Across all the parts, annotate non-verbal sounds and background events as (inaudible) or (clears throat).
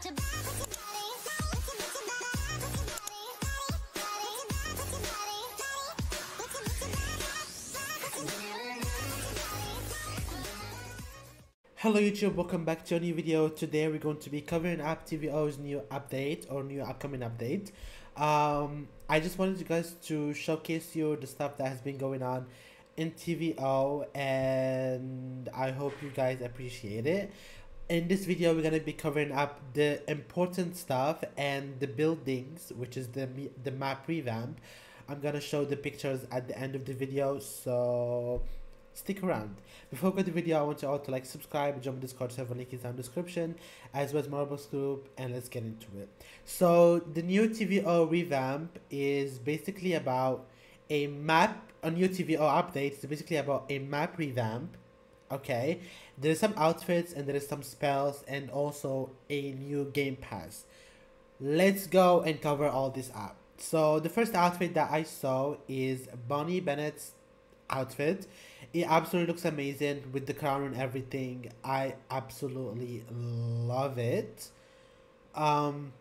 Hello YouTube, welcome back to a new video. Today we're going to be covering App TVO's new update or new upcoming update. Um, I just wanted you guys to showcase you the stuff that has been going on in TVO and I hope you guys appreciate it. In this video we're to be covering up the important stuff and the buildings which is the, the map revamp. I'm to show the pictures at the end of the video so stick around. Before we go to the video, I want you all to like, subscribe, jump the Discord server, link is down description, as well as Marbles group, and let's get into it. So the new TVO revamp is basically about a map, a new TVO update is basically about a map revamp. Okay, there's some outfits and there is some spells and also a new game pass. Let's go and cover all this up. So the first outfit that I saw is Bonnie Bennett's outfit. It absolutely looks amazing with the crown and everything. I absolutely love it. Um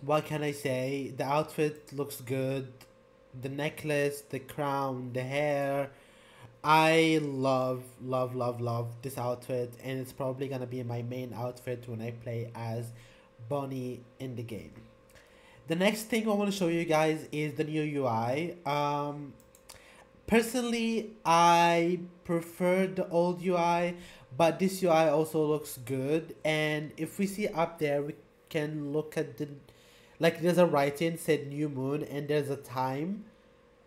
what can i say? The outfit looks good. The necklace the crown the hair i love love love love this outfit and it's probably gonna be my main outfit when i play as bonnie in the game the next thing i want to show you guys is the new ui um Personally, I prefer the old UI, but this UI also looks good. And if we see up there, we can look at the, like there's a writing said new moon and there's a time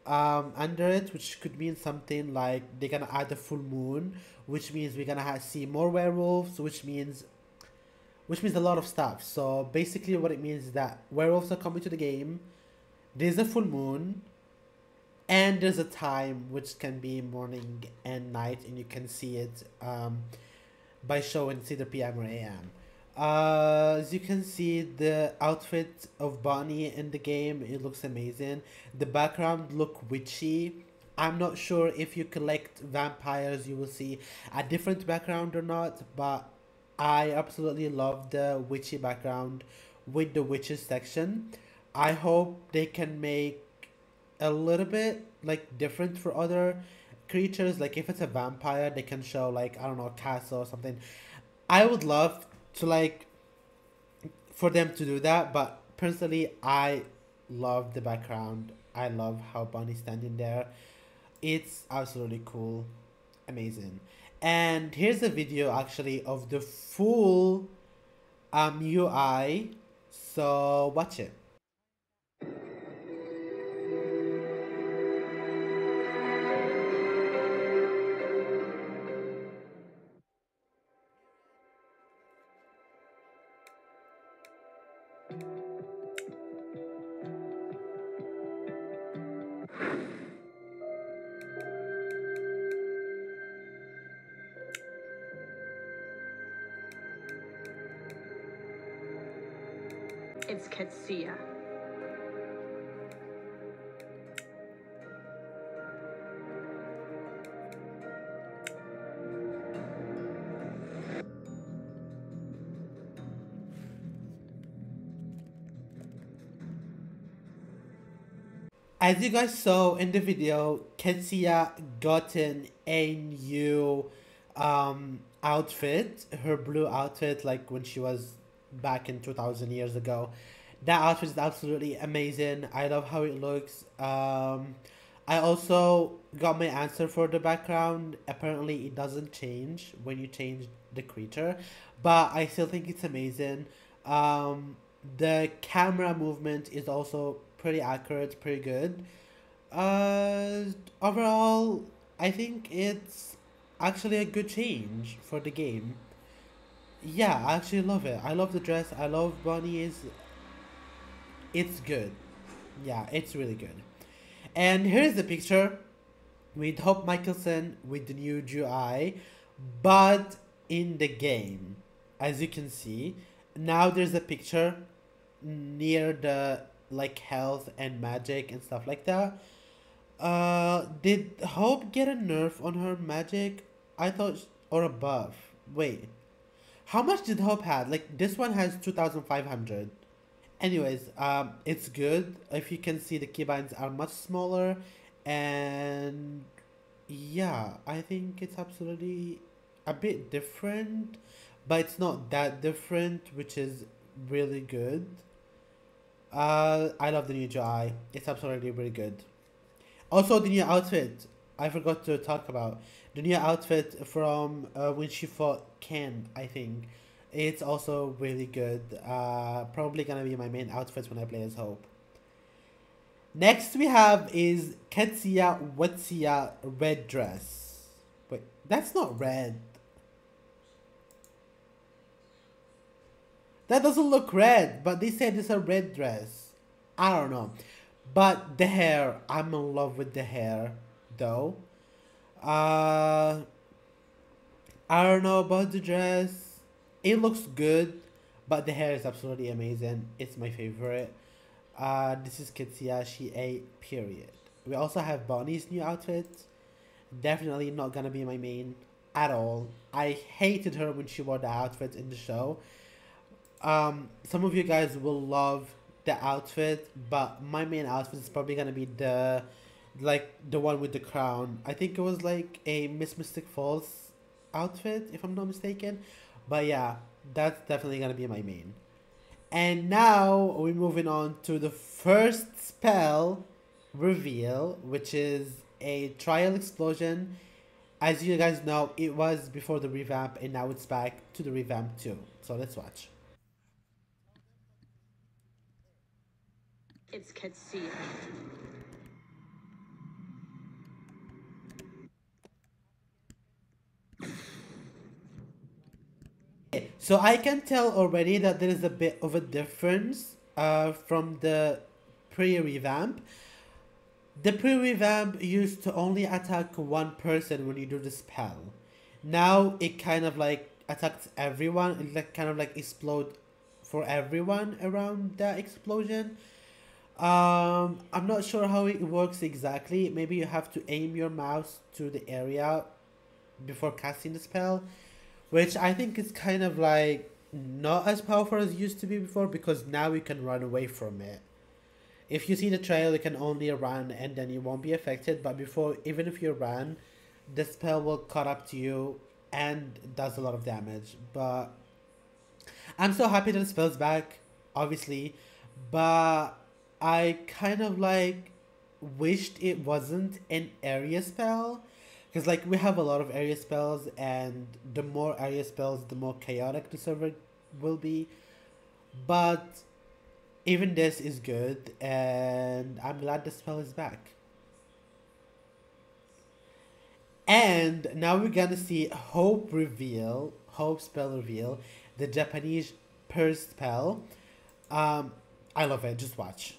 um under it which could mean something like they're gonna add a full moon which means we're gonna see more werewolves which means which means a lot of stuff. So basically what it means is that werewolves are coming to the game there's a full moon and there's a time which can be morning and night and you can see it um, by showing it's either pm or am uh, as you can see the outfit of bonnie in the game it looks amazing the background look witchy i'm not sure if you collect vampires you will see a different background or not but i absolutely love the witchy background with the witches section i hope they can make a little bit like different for other creatures. Like if it's a vampire, they can show like I don't know castle or something. I would love to like for them to do that, but personally, I love the background. I love how Bonnie's standing there. It's absolutely cool, amazing. And here's a video actually of the full um UI. So watch it. It's Qetsiyah. As you guys saw in the video, Qetsiyah gotten a new um, outfit, her blue outfit, like when she was back in 2000 years ago. That outfit is absolutely amazing. I love how it looks. Um, I also got my answer for the background. Apparently, it doesn't change when you change the creature, but I still think it's amazing. Um, the camera movement is also pretty accurate, pretty good. Uh, overall, I think it's actually a good change for the game yeah, I actually love it. I love the dress. I love Bonnie's. It's good. Yeah, it's really good. And here's the picture with Hope Mikaelson with the new UI, but in the game, as you can see, now there's a picture near the like health and magic and stuff like that. Uh, did Hope get a nerf on her magic? I thought, or a buff. Wait, How much did Hope had? Like this one has two thousand five hundred. Anyways, um, it's good. If you can see, the keybinds are much smaller, and yeah, I think it's absolutely a bit different, but it's not that different, which is really good. Uh, I love the new UI. It's absolutely really good. Also, the new outfit. I forgot to talk about the new outfit from uh, when she fought Ken. I think it's also really good. Uh, probably gonna be my main outfit when I play as Hope. Next we have is Qetsiyah Wetsia red dress. Wait, that's not red. That doesn't look red, but they said it's a red dress. I don't know. But the hair, I'm in love with the hair, though. Uh, I don't know about the dress. It looks good, but the hair is absolutely amazing. It's my favorite. Uh, this is Qetsiyah, she a period. We also have Bonnie's new outfit. Definitely not gonna be my main at all. I hated her when she wore the outfit in the show. Um, some of you guys will love the outfit, but my main outfit is probably gonna be the like the one with the crown. I think it was like a Miss Mystic Falls outfit, if I'm not mistaken. But yeah, that's definitely gonna be my main. And now we're moving on to the first spell reveal, which is a trial explosion. As you guys know, it was before the revamp and now it's back to the revamp too. So let's watch. It's Qetsiyah. So I can tell already that there is a bit of a difference uh, from the pre-revamp. The pre-revamp used to only attack one person when you do the spell. Now it kind of like attacks everyone. It like kind of like explode for everyone around that explosion. Um, I'm not sure how it works exactly. Maybe you have to aim your mouse to the area before casting the spell which I think is kind of like not as powerful as used to be before because now you can run away from it. If you see the trail, you can only run and then you won't be affected. But before, even if you run, the spell will cut up to you and does a lot of damage. But I'm so happy that the spell's back, obviously. But I kind of like wished it wasn't an area spell because like we have a lot of area spells and the more area spells the more chaotic the server will be. But even this is good and i'm glad the spell is back. And now we're gonna see hope reveal hope spell reveal the japanese purse spell. Um i love it. Just watch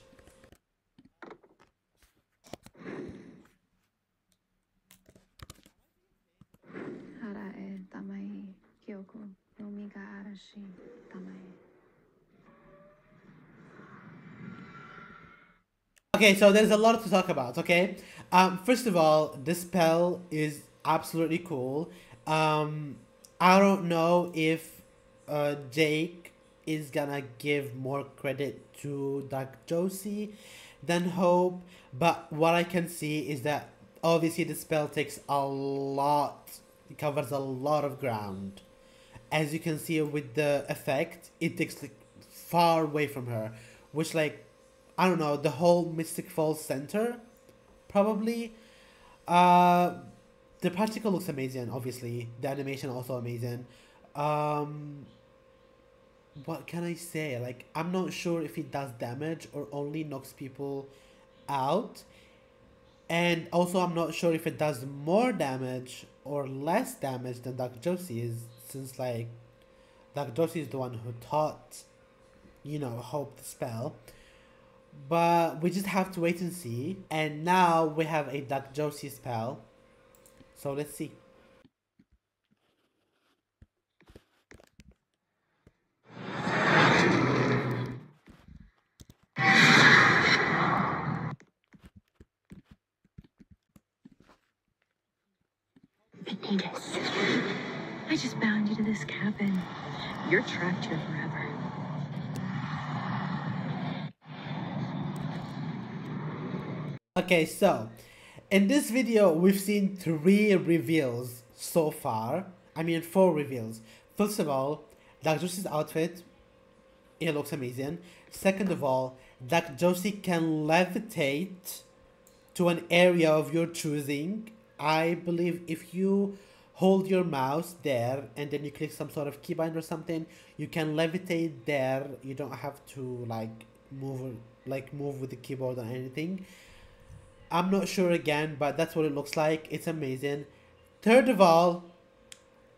machine, Okay, so there's a lot to talk about, okay? Um, first of all, this spell is absolutely cool. Um, I don't know if uh, Jake is gonna give more credit to Dark Josie than Hope, but what I can see is that obviously the spell takes a lot, it covers a lot of ground as you can see with the effect, it takes like far away from her, which like I don't know the whole Mystic Falls center, probably. Uh, the particle looks amazing. Obviously, the animation also amazing. Um, what can I say? Like I'm not sure if it does damage or only knocks people out. And also, I'm not sure if it does more damage or less damage than Dark Josie since like Dorsey is the one who taught, you know, Hope the spell. But we just have to wait and see. And now we have a Josie spell. So let's see. You're trapped here forever. Okay, so in this video, we've seen three reveals so far. I mean, four reveals. First of all, Dark Josie's outfit, it looks amazing. Second of all, Dark Josie can levitate to an area of your choosing. I believe if you hold your mouse there and then you click some sort of keybind or something, you can levitate there. You don't have to like move like move with the keyboard or anything. I'm not sure again, but that's what it looks like. It's amazing. Third of all,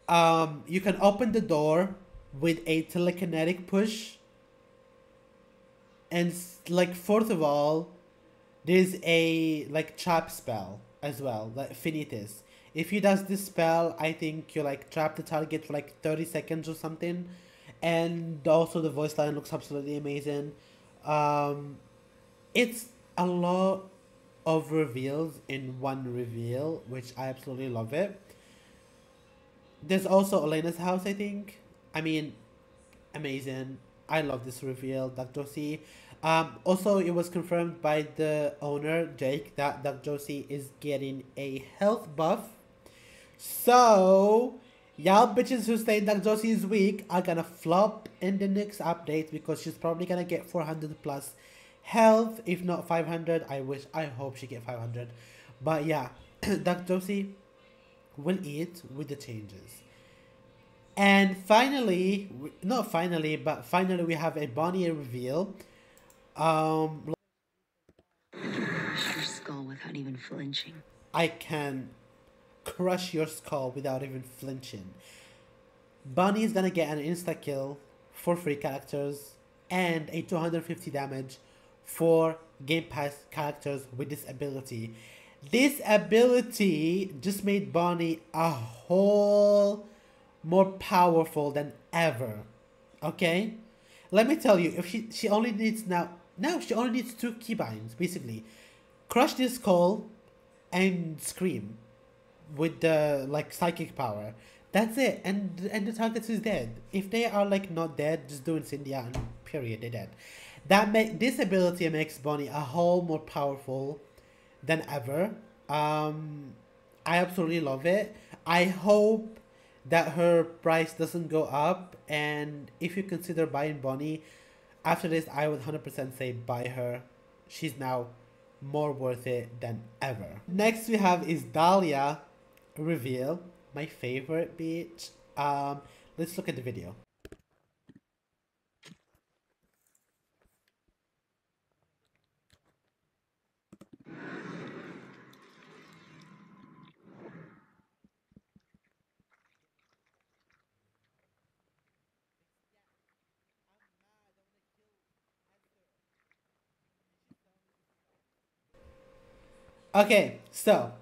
um, you can open the door with a telekinetic push. And like fourth of all, there's a like trap spell as well, like Finitis. If he does this spell, I think you like trap the target for like 30 seconds or something. And also the voice line looks absolutely amazing. Um, it's a lot of reveals in one reveal, which I absolutely love it. There's also Elena's house, I think. I mean, amazing. I love this reveal, Dark Josie. Um, also, it was confirmed by the owner, Jake, that Dark Josie is getting a health buff. So, y'all bitches who say that Josie is weak are gonna flop in the next update because she's probably gonna get 400 plus health if not 500 i wish i hope she get 500 but yeah (clears throat) Dark Josie will eat with the changes. And finally not finally but finally we have a bonnie reveal. Um Your skull without even flinching. i can crush your skull without even flinching bonnie is gonna get an insta kill for free characters and a 250 damage for Game Pass characters with this ability. This ability just made Bonnie a whole more powerful than ever. Okay? Let me tell you, if she she only needs now now she only needs two keybinds, basically. Crush this skull and scream with the like psychic power. That's it. And and the target is dead. If they are like not dead, just do Incendia and period, they're dead. That make this ability makes Bonnie a whole more powerful than ever. Um, I absolutely love it. I hope that her price doesn't go up, and if you consider buying Bonnie, after this, I would hundred percent say buy her. She's now more worth it than ever. Next we have is Dahlia reveal, my favorite bitch. Um, let's look at the video. Okay, so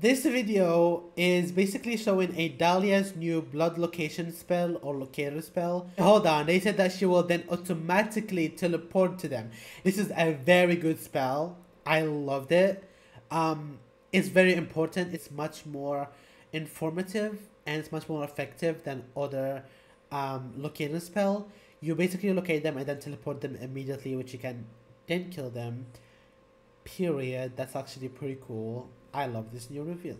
this video is basically showing a Dahlia's new blood location spell or locator spell. Hold on, they said that she will then automatically teleport to them. This is a very good spell. I loved it. Um, it's very important. It's much more informative and it's much more effective than other um, locator spell. You basically locate them and then teleport them immediately, which you can then kill them period. That's actually pretty cool. I love this new reveal.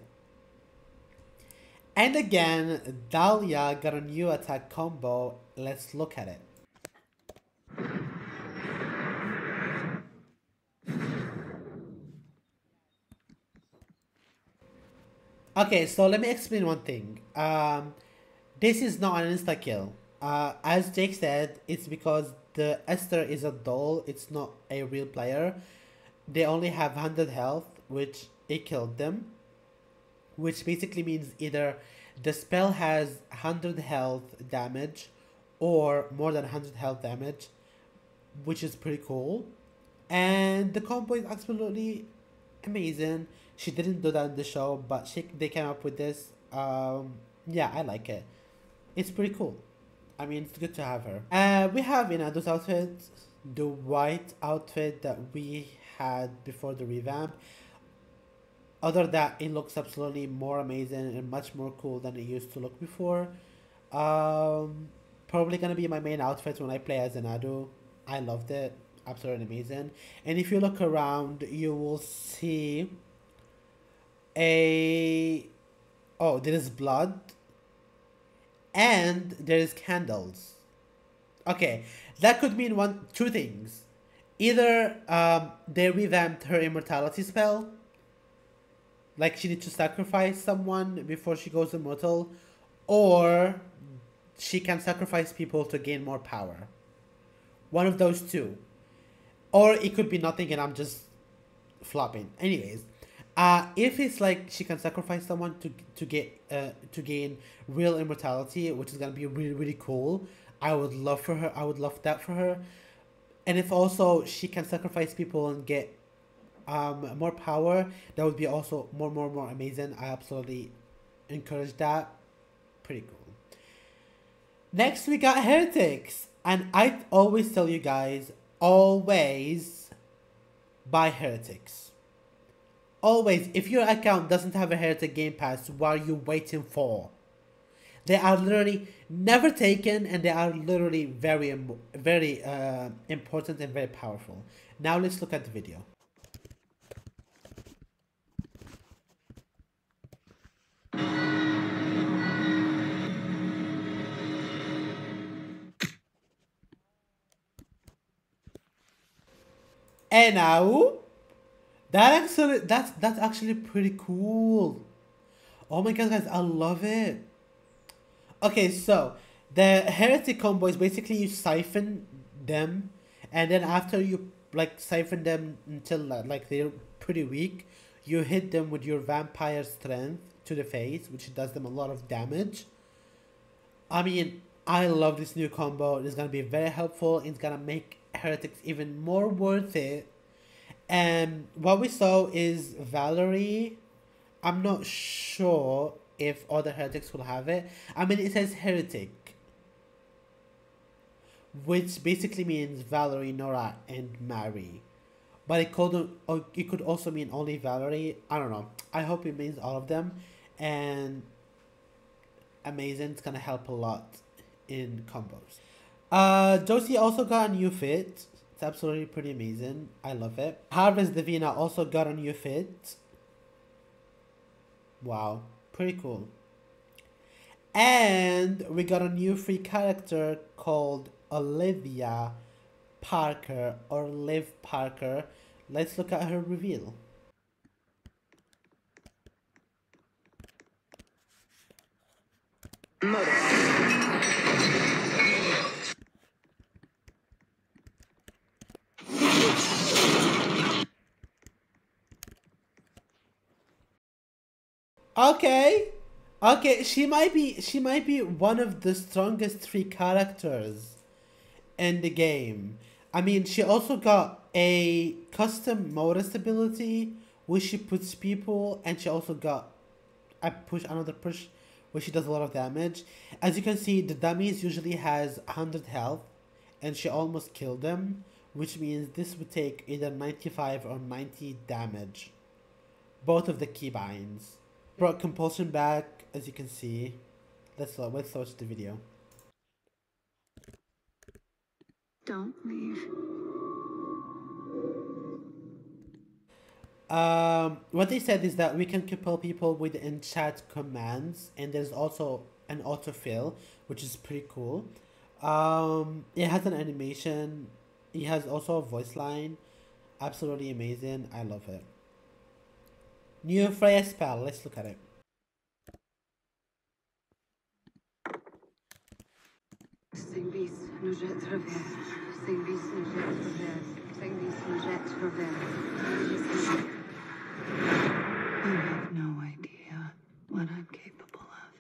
And again, Dahlia got a new attack combo. Let's look at it. Okay, so let me explain one thing. Um, this is not an insta kill. Uh, as Jake said, it's because the Esther is a doll. It's not a real player they only have 100 health, which it killed them. Which basically means either the spell has 100 health damage or more than 100 health damage, which is pretty cool. And the combo is absolutely amazing. She didn't do that in the show, but she they came up with this. Um, yeah, I like it. It's pretty cool. I mean, it's good to have her. Uh, we have Inadu's outfit the white outfit that we had before the revamp. Other that it looks absolutely more amazing and much more cool than it used to look before. Um, probably gonna be my main outfit when I play as Inadu. I loved it. Absolutely amazing. And if you look around, you will see a oh, there is blood and there is candles. Okay, that could mean one two things. Either um, they revamped her immortality spell, like she needs to sacrifice someone before she goes immortal, or she can sacrifice people to gain more power. One of those two. Or it could be nothing and I'm just flopping. Anyways, uh, if it's like she can sacrifice someone to to get uh, to gain real immortality, which is gonna be really really cool. I would love for her. I would love that for her. And if also she can sacrifice people and get um more power, that would be also more more more amazing. I absolutely encourage that. Pretty cool. Next we got heretics, and I always tell you guys always buy heretics. Always, if your account doesn't have a heretic game pass, what are you waiting for? They are literally never taken and they are literally very, very uh, important and very powerful. Now let's look at the video. And now, that actually that's that's actually pretty cool. Oh my god, guys, I love it. Okay, so the heretic combo is basically you siphon them, and then after you like siphon them until uh, like they're pretty weak, you hit them with your vampire strength to the face, which does them a lot of damage. I mean, I love this new combo. It's gonna be very helpful. It's gonna make heretics even more worth it. And what we saw is Valerie. I'm not sure if other heretics will have it. I mean, it says heretic, which basically means Valerie, Nora, and Mary. But it could it could also mean only Valerie. I don't know. I hope it means all of them, and amazing. It's gonna help a lot in combos. Uh, Josie also got a new fit. It's absolutely pretty amazing. I love it. Harvest Davina also got a new fit. Wow, pretty cool. And we got a new free character called Olivia Parker or Liv Parker. Let's look at her reveal. Okay. Okay, she might be she might be one of the strongest three characters in the game. I mean, she also got a custom Motus ability where she puts people and she also got a push another push where she does a lot of damage. As you can see, the dummies usually has 100 health and she almost killed them, which means this would take either 95 or 90 damage. Both of the keybinds brought compulsion back, as you can see. Let's let's watch the video. Don't leave. Um, what they said is that we can compel people with in-chat commands, and there's also an autofill, which is pretty cool. Um, it has an animation. It has also a voice line. Absolutely amazing. I love it. New Freya spell. Let's look at it. You have no idea what I'm capable of.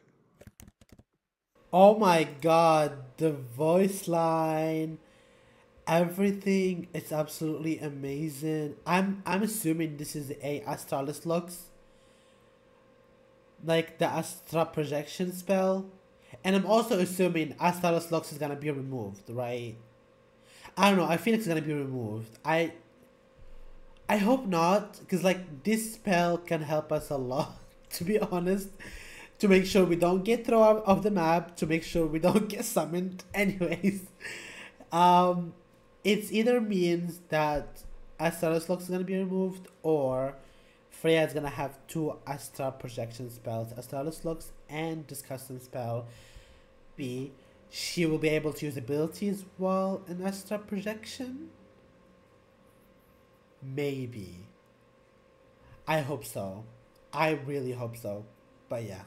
Oh my god, the voice line, everything is absolutely amazing. I'm I'm assuming this is a Astralis Lux. Like the Astra projection spell. And I'm also assuming Astralis Lux is gonna be removed, right? I don't know, I feel it's gonna be removed. I I hope not, because like this spell can help us a lot, (laughs) to be honest. to make sure we don't get thrown out of the map, to make sure we don't (laughs) get summoned. Anyways, um, it's either means that Lux is gonna be removed or Freya is gonna have two Astra projection spells, Astralis Lux and Disgusting spell. B, she will be able to use abilities while in Astra projection. Maybe. I hope so. I really hope so. But yeah.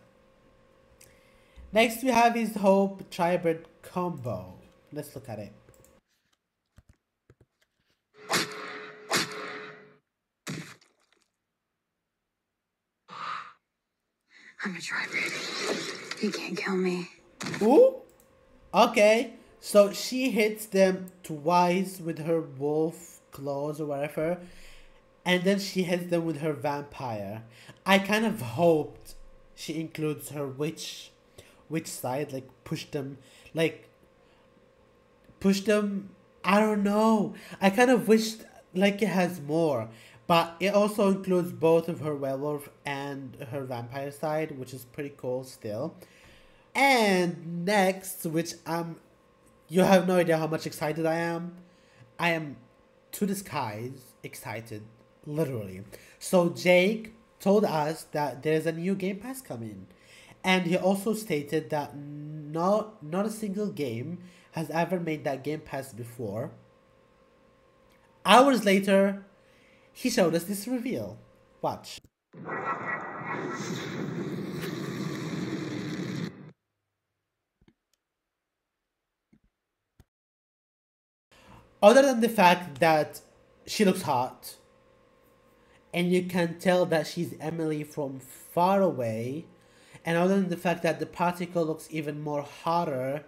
Next we have his Hope Tribrid combo. Let's look at it. I'm a tribrid. He can't kill me. Ooh. Okay. So she hits them twice with her wolf claws or whatever. And then she hits them with her vampire. I kind of hoped she includes her witch witch side, like push them like push them I don't know. I kind of wished like it has more. But it also includes both of her werewolf and her vampire side, which is pretty cool still. And next, which I'm you have no idea how much excited I am. I am to the skies excited, literally. So Jake told us that there's a new Game Pass coming. And he also stated that not not a single game has ever made that Game Pass before. Hours later, he showed us this reveal. Watch. Other than the fact that she looks hot, and you can tell that she's Emily from far away, and other than the fact that the particle looks even more hotter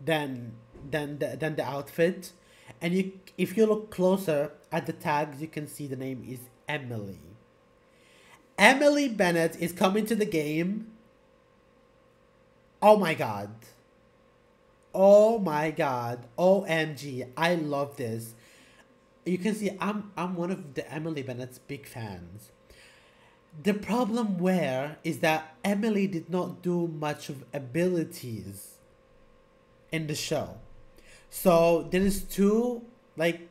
than than the, than the outfit, and you if you look closer at the tags, you can see the name is Emily. Emily Bennett is coming to the game. Oh my god. Oh my god. OMG. I love this. You can see I'm I'm one of the Emily Bennett's big fans. The problem where is that Emily did not do much of abilities in the show. So there is two like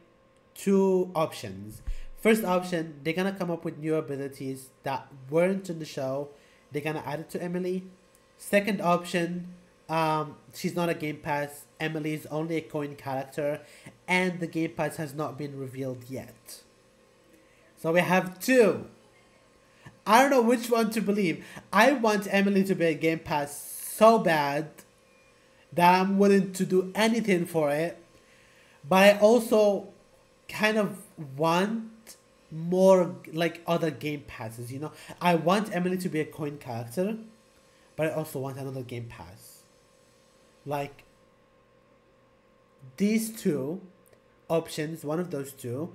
two options. First option, they're gonna come up with new abilities that weren't in the show. They're gonna add it to Emily. Second option, um, she's not a Game Pass. Emily is only a coin character, and the Game Pass has not been revealed yet. So we have two. I don't know which one to believe. I want Emily to be a Game Pass so bad that I'm willing to do anything for it. But I also kind of want more like other game passes, you know. I want Emily to be a coin character, but I also want another game pass. Like these two options, one of those two.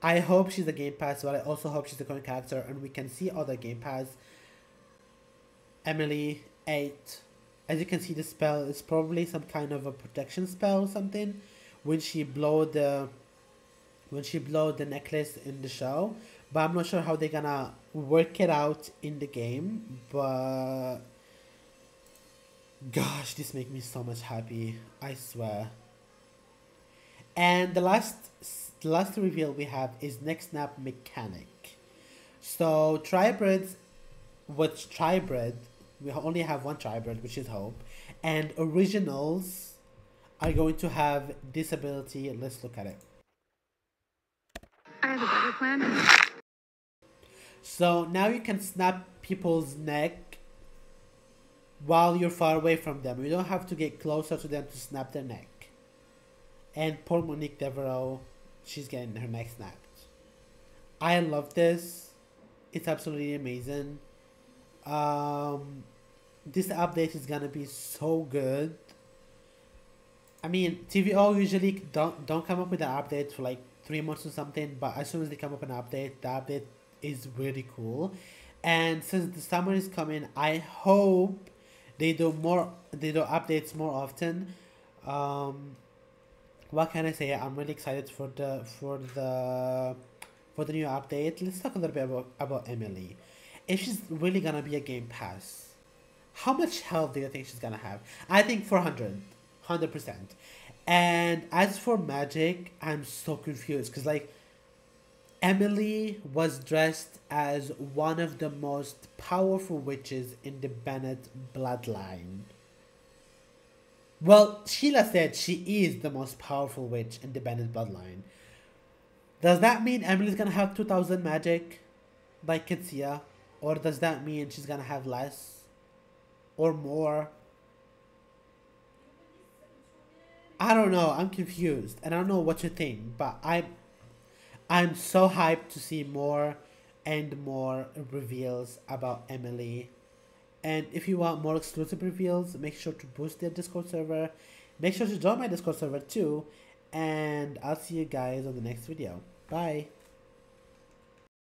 I hope she's a game pass, but I also hope she's a coin character and we can see other game pass. Emily 8. As you can see the spell is probably some kind of a protection spell or something. When she blow the when she blow the necklace in the show but i'm not sure how they're gonna work it out in the game but gosh this makes me so much happy i swear and the last the last reveal we have is next snap mechanic so tribrid which tribrid we only have one tribrid which is hope and originals are going to have this ability let's look at it I have a better plan. So now you can snap people's neck while you're far away from them. You don't have to get closer to them to snap their neck. And poor Monique Devereaux, she's getting her neck snapped. I love this. It's absolutely amazing. Um, this update is gonna be so good. I mean, TVO usually don't don't come up with an update for like three months or something. But as soon as they come up an update, the update is really cool. And since the summer is coming, I hope they do more. They do updates more often. Um, what can I say? I'm really excited for the for the for the new update. Let's talk a little bit about about Emily. If she's really gonna be a Game Pass, how much health do you think she's gonna have? I think 400, 100%. And as for magic, I'm so confused because, like, Emily was dressed as one of the most powerful witches in the Bennett bloodline. Well, Sheila said she is the most powerful witch in the Bennett bloodline. Does that mean Emily's gonna have 2000 magic like Qetsiyah? Or does that mean she's gonna have less? Or more? I don't know. I'm confused. And I don't know what to think. But I'm, I'm so hyped to see more and more reveals about Emily. And if you want more exclusive reveals, make sure to boost their Discord server. Make sure to join my Discord server too. And I'll see you guys on the next video. Bye.